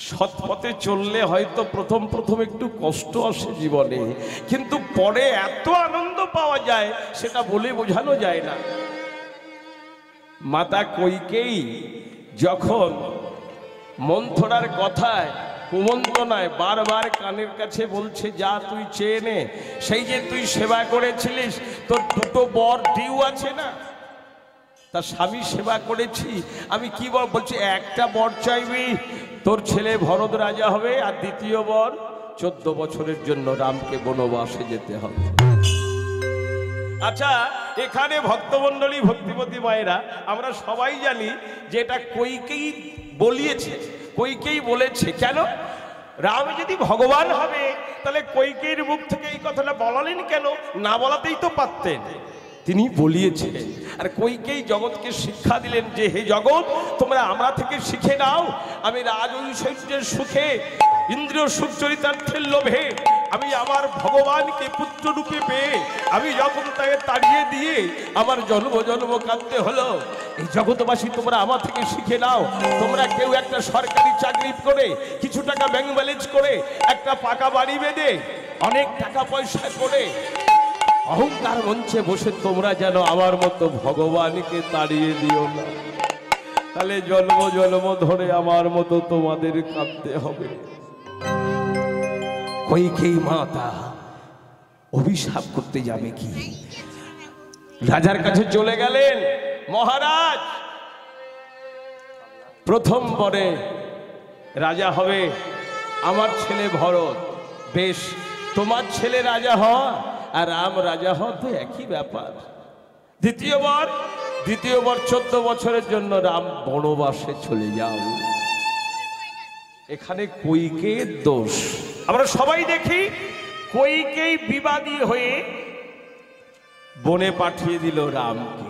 সৎ পথে চললে হয়তো প্রথম প্রথম একটু কষ্ট আসে জীবনে, কিন্তু পরে এত আনন্দ পাওয়া যায়, সেটা বলে বোঝানো যায় না। মাতা কইকেই যখন মন্থরার কথায়, কুমন্ত্রণায় বারবার কানের কাছে বলছে, যা তুই চেয়ে নে, সেই যে তুই সেবা করেছিলিস, তোর দুটো বর ডিউ আছে না? তার স্বামী সেবা করেছি। আমি কি বল, বলছি, একটা বর চাইবি, তোর ছেলে ভরত রাজা হবে, আর দ্বিতীয় বর চোদ্দ বছরের জন্য রামকে বনবাসে যেতে হবে। আচ্ছা এখানে ভক্তমণ্ডলী, ভক্তিপতি মায়েরা, আমরা সবাই জানি যে এটা কইকেই বলিয়েছে কইকেই বলেছে। কেন? রাম যদি ভগবান হবে, তাহলে কৈকের মুখ থেকে এই কথাটা বলালেন কেন? না বলাতেই তো পারতেন। তিনি বলিয়েছিলেন, আর কইকেই জগৎকে শিক্ষা দিলেন যে, হে জগৎ, তোমরা আমরা থেকে শিখে নাও। আমি রাজ ঐশ্বর্যের সুখে, ইন্দ্রিয় সুচরিতার্থের লোভে, আমি আমার ভগবানকে পুত্র রূপে পেয়ে, আমি যখন তাকে তাড়িয়ে দিয়ে আমার জন্ম জন্ম কাঁদতে হলো, এই জগৎবাসী তোমরা আমার থেকে শিখে নাও। তোমরা কেউ একটা সরকারি চাকরি করে, কিছু টাকা ব্যাংক ব্যালেন্স করে, একটা পাকা বাড়ি বেঁধে, অনেক টাকা পয়সা করে অহংকার মঞ্চে বসে তোমরা যেন আমার মতো ভগবানকে তাড়িয়ে দিও না। তাহলে জন্ম জন্ম ধরে আমার মতো তোমাদের কাঁদতে হবে। কইকেই মাতা, অভিশাপ করতে যাবে কি? রাজার কাছে চলে গেলেন মহারাজ। প্রথম পরে রাজা হবে, আমার ছেলে ভরত। বেশ, তোমার ছেলে রাজা হওয়া আর রাম রাজা হওয়া তো একই ব্যাপার। দ্বিতীয়বার দ্বিতীয়বার চোদ্দ বছরের জন্য রাম বনবাসে চলে যাও। এখানে কৈকের দোষ। আমরা সবাই দেখি কৈকেই বিবাদী হয়ে বনে পাঠিয়ে দিল রামকে।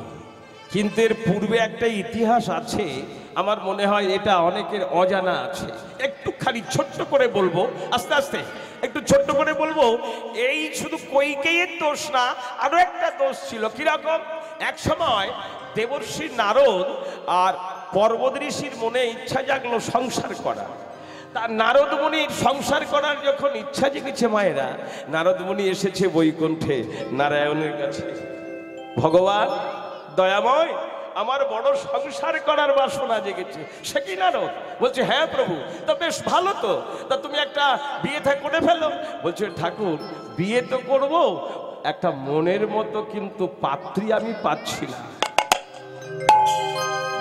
কিন্তু এর পূর্বে একটা ইতিহাস আছে আমার মনে হয় এটা অনেকের অজানা আছে। একটুখানি ছোট্ট করে বলব, আস্তে আস্তে, একটু ছোট্ট করে বলব, এই শুধু কৈকেয়ের দোষ না, আরও একটা দোষ ছিল, কীরকম? এক সময় দেবর্ষি নারদ আর পর্বত ঋষির মনে ইচ্ছা জাগলো সংসার করা। তার নারদ মুনির সংসার করার যখন ইচ্ছা জেগেছে মায়েরা, নারদ মুনি এসেছে বৈকুণ্ঠে, নারায়ণের কাছে। ভগবান, দয়াময় আমার বড় সংসার করার বাসনা জেগেছে। সে কি না নারদ বলছে হ্যাঁ প্রভু, তা বেশ ভালো তো। তা তুমি একটা বিয়ে থা করে ফেলো। বলছে, ঠাকুর, বিয়ে তো করব। একটা মনের মতো কিন্তু পাত্রী আমি পাচ্ছি না।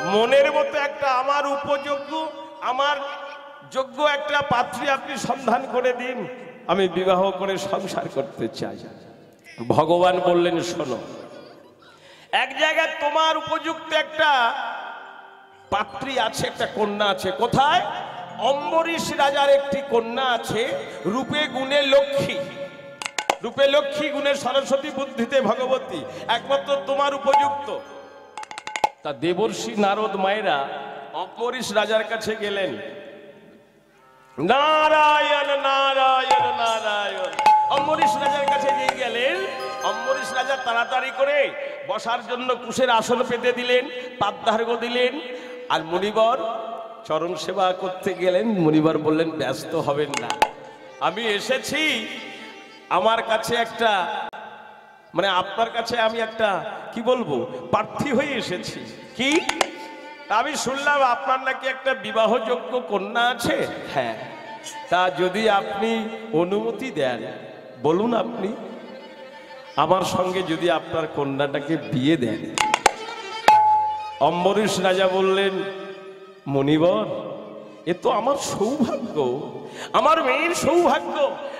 মনের মতো একটা আমার উপযোগ্য, আমার যোগ্য একটা পাত্রী আপনি সন্ধান করে দিন। আমি বিবাহ করে সংসার করতে চাই। ভগবান বললেন, শোনো এক জায়গায় তোমার উপযুক্ত একটা পাত্রী আছে, একটা কন্যা আছে। কোথায়? অম্বরীশ রাজার একটি কন্যা আছে, রূপে গুণে লক্ষ্মী। রূপে লক্ষ্মী গুণে সরস্বতী বুদ্ধিতে ভগবতী। একমাত্র তোমার উপযুক্ত। তা দেবর্ষি নারদ মায়েরা অপরিশ রাজার কাছে গেলেন। নারায়ণ নারায়ণ নারায়ণ। অম্বরীশ রাজার কাছে নিয়ে গেলেন। অম্বরীশ রাজা তাড়াতাড়ি করে বসার জন্য কুশের আসন পেতে দিলেন পাদ্ধার্ঘ দিলেন, আর মণিবর চরণ সেবা করতে গেলেন। মণিবর বললেন, ব্যস্ত হবেন না। আমি এসেছি, আমার কাছে একটা মানে আপনার কাছে আমি একটা, কি বলব, প্রার্থী হয়ে এসেছি। কি? আমি শুনলাম, আপনার নাকি একটা বিবাহযোগ্য কন্যা আছে? হ্যাঁ। তা যদি আপনি অনুমতি দেন, বলুন আপনি। আমার সঙ্গে যদি আপনার কন্যাটাকে বিয়ে দেন। অম্বরীশ রাজা বললেন, মণিবর, এ তো আমার সৌভাগ্য। আমার মেয়ের সৌভাগ্য।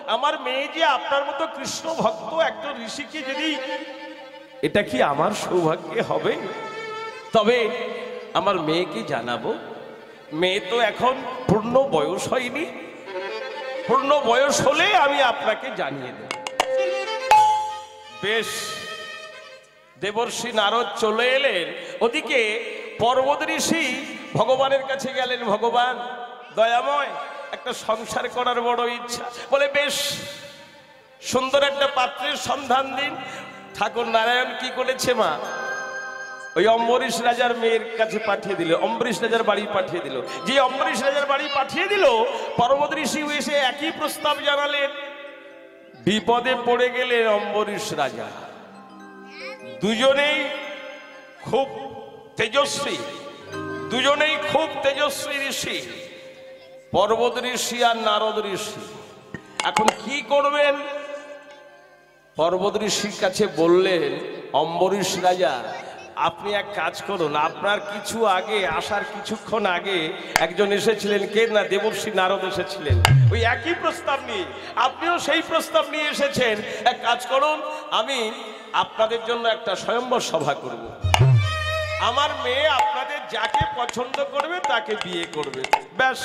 আমার মেয়ে যে আপনার মতো কৃষ্ণ ভক্ত একজন ঋষিকে যদি এটা কি আমার সৌভাগ্যে হবে? তবে আমার মেয়েকে জানাব। মেয়ে তো এখন পূর্ণ বয়স হয়নি। পূর্ণ বয়স হলে আমি আপনাকে জানিয়ে দেব। বেশ দেবর্ষি নারদ চলে এলেন। ওদিকে পর্বত ঋষি ভগবানের কাছে গেলেন, ভগবান, দয়াময়, একটা সংসার করার বড় ইচ্ছা। বলে, বেশ, সুন্দর একটা পাত্রের সন্ধান দিন। ঠাকুর নারায়ণ কি করেছে মা? ওই অম্বরীশ রাজার মেয়ের কাছে পাঠিয়ে দিল, অম্বরীশ রাজার বাড়ি পাঠিয়ে দিল। যে অম্বরীশ রাজার বাড়ি পাঠিয়ে দিল, পর্বত ঋষি এসে একই প্রস্তাব জানালেন। বিপদে পড়ে গেলেন অম্বরীশ রাজা। দুজনেই খুব তেজস্বী। দুজনেই খুব তেজস্বী ঋষি। পর্বত ঋষি আর নারদ ঋষি। এখন কি করবেন? পর্বত ঋষির কাছে বললেন, অম্বরীশ রাজা আপনি এক কাজ করুন, আপনার কিছু আগে, আসার কিছুক্ষণ আগে একজন এসেছিলেন, কে না দেবশ্রী নারদ এসেছিলেন। ওই একই প্রস্তাব নিয়ে, আপনিও সেই প্রস্তাব নিয়ে এসেছেন। এক কাজ করুন, আমি আপনাদের জন্য একটা স্বয়ম্বর সভা করব। আমার মেয়ে আপনাদের যাকে পছন্দ করবে, তাকে বিয়ে করবে। ব্যাস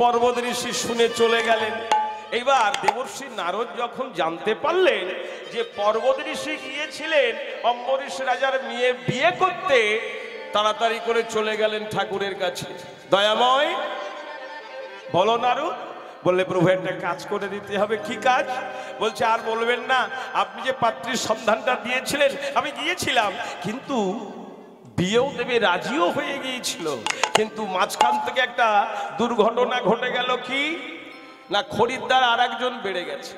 পর্বত ঋষি শুনে চলে গেলেন। এইবার দেবর্ষী নারদ যখন জানতে পারলেন যে পর্বত ঋষি গিয়েছিলেন, অম্বরীশ রাজার মেয়ে বিয়ে করতে, তাড়াতাড়ি করে চলে গেলেন ঠাকুরের কাছে। দয়াময়, বলো নারু, বললে প্রভু, একটা কাজ করে দিতে হবে। কি কাজ? বলছে, আর বলবেন না, আপনি যে পাত্রীর সন্ধানটা দিয়েছিলেন, আমি গিয়েছিলাম, কিন্তু বিয়েও দেবে, রাজিও হয়ে গিয়েছিল। কিন্তু মাঝখান থেকে একটা দুর্ঘটনা ঘটে গেল কি? না, খরিদ্দার আর একজন বেড়ে গেছে।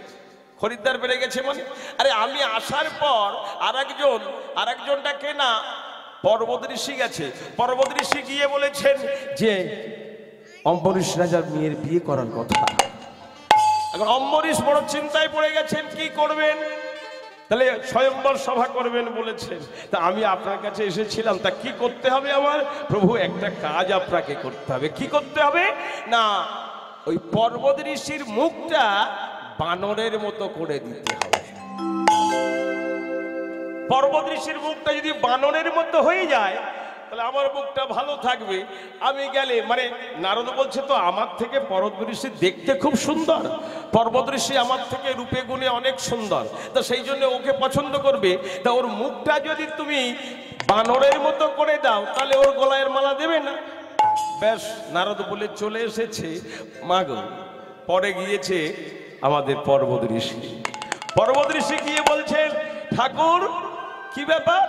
খরিদ্দার বেড়ে গেছে মানে? আরে আমি আসার পর আর একজন আর একজনটাকে না? পর্বত ঋষি গেছে। পর্বত ঋষি গিয়ে বলেছেন যে, অম্বরীশ রাজার মেয়ের বিয়ে করার কথা। এখন অম্বরীশ বড় চিন্তায় পড়ে গেছেন, কি করবেন? তাহলে স্বয়ম্বর সভা করবেন বলেছেন। তা আমি আপনার কাছে এসেছিলাম, তা কি করতে হবে আমার? প্রভু, একটা কাজ আপনাকে করতে হবে। কি করতে হবে? না ওই পর্বত ঋষির মুখটা বানরের মতো করে দিতে হবে। পর্বত ঋষির মুখটা যদি বানরের মতো হয়ে যায়, তাহলে আমার মুখটা ভালো থাকবে। আমি গেলে মানে নারদ বলছে তো, আমার থেকে পর্বত ঋষি দেখতে খুব সুন্দর। পর্বত ঋষি আমার থেকে রূপে গুণে অনেক সুন্দর। তা সেই জন্য ওকে পছন্দ করবে। তা ওর মুখটা যদি তুমি বানরের মতো করে দাও, তাহলে ওর গলায়ের মালা দেবে না? ব্যাস, নারদ বলে, চলে এসেছে। মাগ পরে গিয়েছে আমাদের পর্বত ঋষি। পর্বত ঋষি গিয়ে বলছেন ঠাকুর, কি ব্যাপার?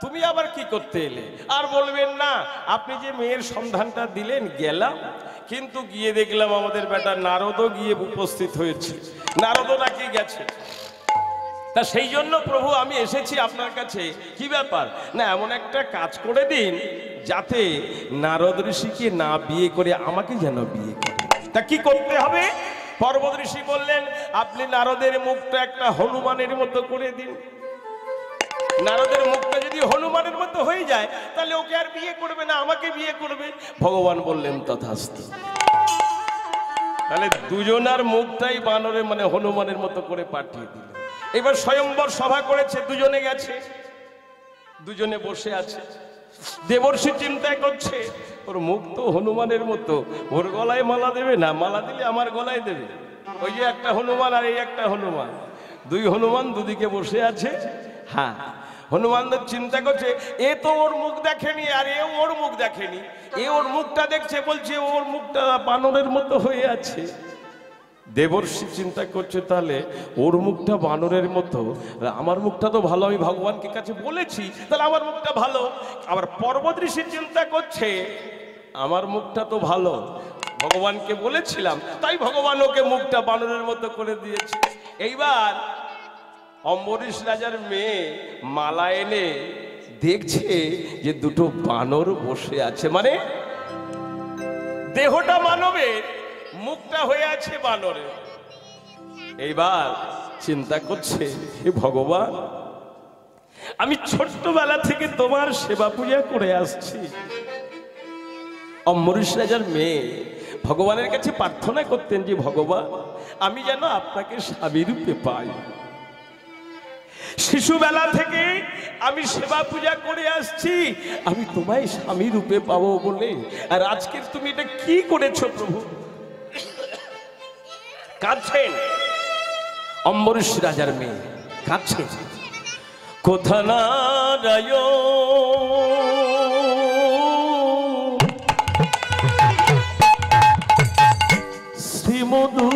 তুমি আবার কি করতে এলে? আর বলবেন, না, আপনি যে মেয়ের সন্ধানটা দিলেন, গেলাম। কিন্তু গিয়ে দেখলাম আমাদের বেটা নারদও গিয়ে উপস্থিত হয়েছে। নারদও নাকি গেছে। তা সেই জন্য প্রভু, আমি এসেছি আপনার কাছে। কি ব্যাপার? না, এমন একটা কাজ করে দিন যাতে নারদ ঋষিকে না বিয়ে করে আমাকে যেন বিয়ে করে। তা কি করতে হবে? পর্বত ঋষি বললেন, আপনি নারদের মুখটা একটা হনুমানের মতো করে দিন। নারদের মুখটা যদি হনুমানের মতো হয়ে যায়, তাহলে ওকে আর বিয়ে করবে না, আমাকে বিয়ে করবে। ভগবান বললেন, তথাস্তু। তাহলে দুজনার মুখটাই বানরে মানে হনুমানের মতো করে পাঠিয়ে দিল এবার স্বয়ম্বর সভা করেছে, দুজনে গেছে। দুজনে বসে আছে। দেবর্ষি চিন্তায় করছে, ওর মুখ তো হনুমানের মতো। ওর গলায় মালা দেবে না? মালা দিলে আমার গলায় দেবে। ওই যে একটা হনুমান আর এই একটা হনুমান। দুই হনুমান দুদিকে বসে আছে। হ্যাঁ হনুমান চিন্তা করছে, এ তো ওর মুখ দেখেনি আর এ ওর মুখ দেখেনি। এ ওর মুখটা দেখছে, বলছে, ওর মুখটা বানরের মতো হয়ে আছে। দেবর্ষি চিন্তা করছে, তাহলে ওর মুখটা বানরের মতো। আমার মুখটা তো ভালো, আমি ভগবানকে কাছে বলেছি, তাহলে আমার মুখটা ভালো। আবার পর্বত ঋষি চিন্তা করছে, আমার মুখটা তো ভালো, ভগবানকে বলেছিলাম, তাই ভগবান ওকে মুখটা বানরের মতো করে দিয়েছে। এইবার অম্বরীশ রাজার মেয়ে মালা এনে দেখছে যে দুটো বানর বসে আছে। মানে দেহটা মানবের মুখটা হয়ে আছে বানরের এইবার চিন্তা করছে, হে ভগবান, আমি ছোট্টবেলা থেকে তোমার সেবা পূজা করে আসছি। অম্বরীশ রাজার মেয়ে ভগবানের কাছে প্রার্থনা করতেন যে, ভগবান, আমি যেন আপনাকে স্বামী রূপে পাই। শিশুবেলা থেকে আমি সেবা পূজা করে আসছি, আমি তোমায় স্বামী রূপে পাবো বলে। আর আজকের তুমি এটা কি করেছ প্রভু? কাঁদছেন অম্বরীশ রাজার মেয়ে কাঁদছেন কোথা না রায় শ্রীমধু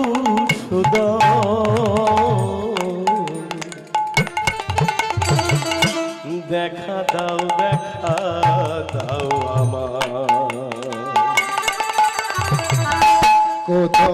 দেখা দাও দেখা কোথা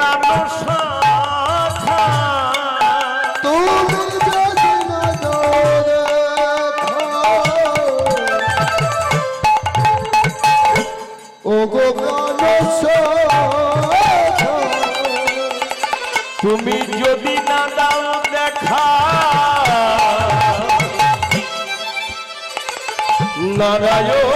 মানস তুমি যদি না দাও দেখা। নারায়ণ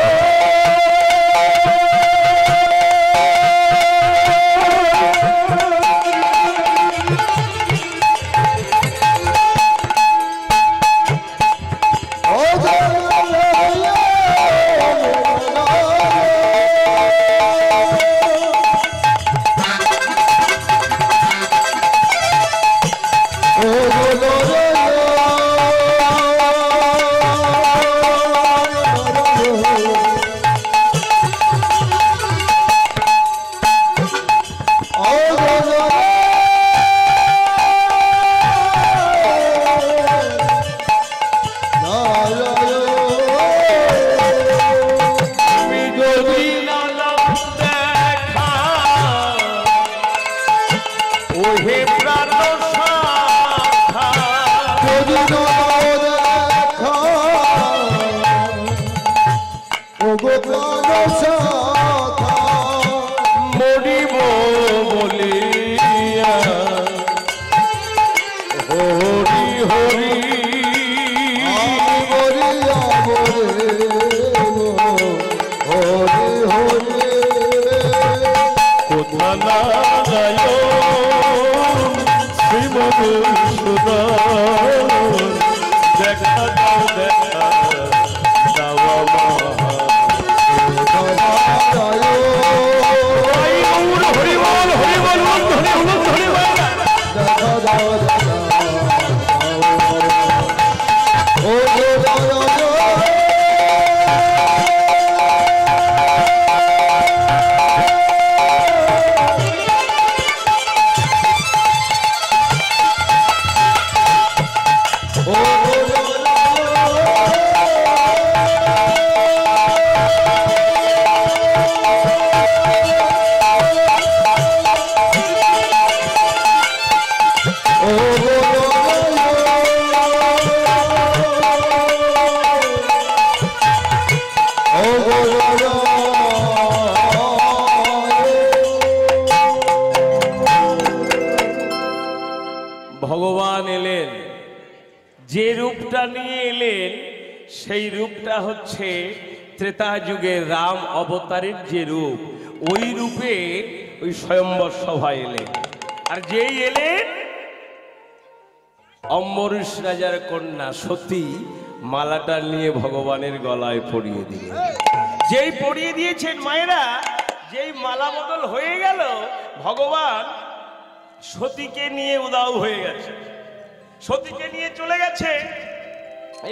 ত্রেতা যুগে রাম অবতারের যে রূপ, ওই রূপে ওই স্বয়ম্বর সভায় এলেন। আর যেই এলেন, অম্বরীশ রাজার কন্যা সতী মালাটা নিয়ে ভগবানের গলায় পরিয়ে দিলেন। যেই পরিয়ে দিয়েছেন মায়েরা, যেই মালা বদল হয়ে গেল, ভগবান সতীকে নিয়ে উদাও হয়ে গেছে। সতীকে নিয়ে চলে গেছে।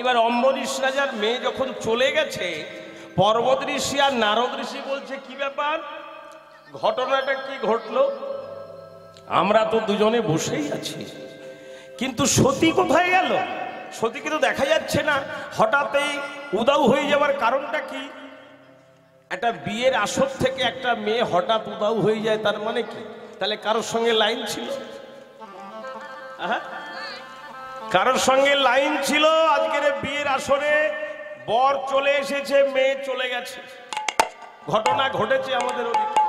এবার অম্বরীশ রাজার মেয়ে যখন চলে গেছে পর্বত ঋষি আর নারদ ঋষি বলছে, কি ব্যাপার? ঘটনাটা কি ঘটলো? আমরা তো দুজনে বসেই আছি। কিন্তু সতী কোথায় গেল? সতীকে তো দেখা যাচ্ছে না। হঠাৎই উদাও হয়ে যাওয়ার কারণটা কি? একটা বিয়ের আসর থেকে একটা মেয়ে হঠাৎ উদাও হয়ে যায়, তার মানে কি? তাহলে কারোর সঙ্গে লাইন ছিল? কারোর সঙ্গে লাইন ছিল আজকের বিয়ের আসরে? বর চলে এসেছে মেয়ে চলে গেছে। ঘটনা ঘটেছে আমাদের ওদিকে।